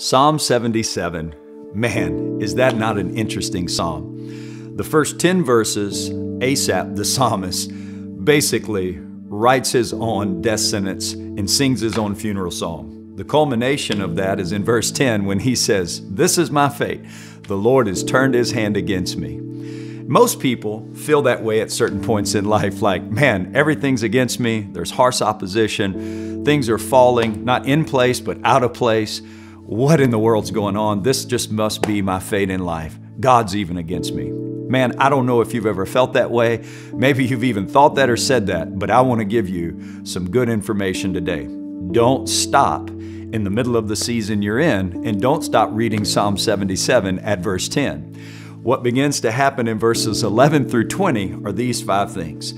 Psalm 77. Man, is that not an interesting psalm? The first 10 verses, Asaph, the psalmist, basically writes his own death sentence and sings his own funeral song. The culmination of that is in verse 10 when he says, This is my fate. The Lord has turned his hand against me. Most people feel that way at certain points in life like, man, everything's against me. There's harsh opposition. Things are falling, not in place, but out of place what in the world's going on? This just must be my fate in life. God's even against me. Man, I don't know if you've ever felt that way. Maybe you've even thought that or said that, but I want to give you some good information today. Don't stop in the middle of the season you're in, and don't stop reading Psalm 77 at verse 10. What begins to happen in verses 11 through 20 are these five things.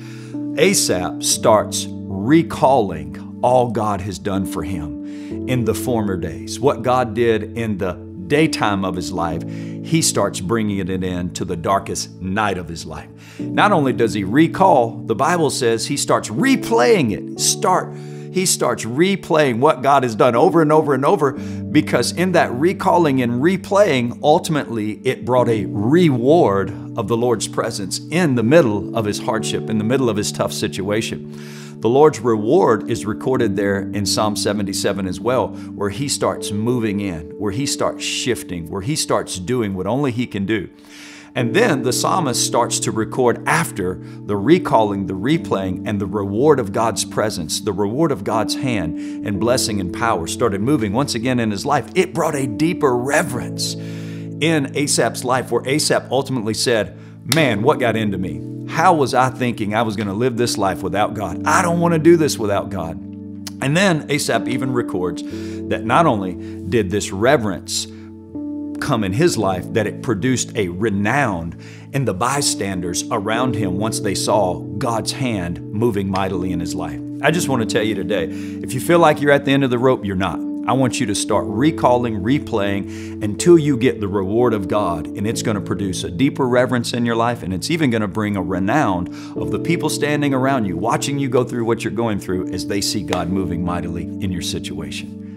Asaph starts recalling all God has done for him in the former days. What God did in the daytime of his life, he starts bringing it in to the darkest night of his life. Not only does he recall, the Bible says he starts replaying it. Start he starts replaying what God has done over and over and over because in that recalling and replaying, ultimately it brought a reward of the Lord's presence in the middle of his hardship, in the middle of his tough situation. The Lord's reward is recorded there in Psalm 77 as well, where He starts moving in, where He starts shifting, where He starts doing what only He can do. And then the psalmist starts to record after the recalling, the replaying, and the reward of God's presence, the reward of God's hand and blessing and power started moving once again in his life. It brought a deeper reverence in Asaph's life, where Asaph ultimately said, Man, what got into me? How was I thinking I was going to live this life without God? I don't want to do this without God. And then Asaph even records that not only did this reverence come in his life, that it produced a renown in the bystanders around him once they saw God's hand moving mightily in his life. I just want to tell you today if you feel like you're at the end of the rope, you're not. I want you to start recalling, replaying until you get the reward of God, and it's going to produce a deeper reverence in your life, and it's even going to bring a renown of the people standing around you, watching you go through what you're going through as they see God moving mightily in your situation.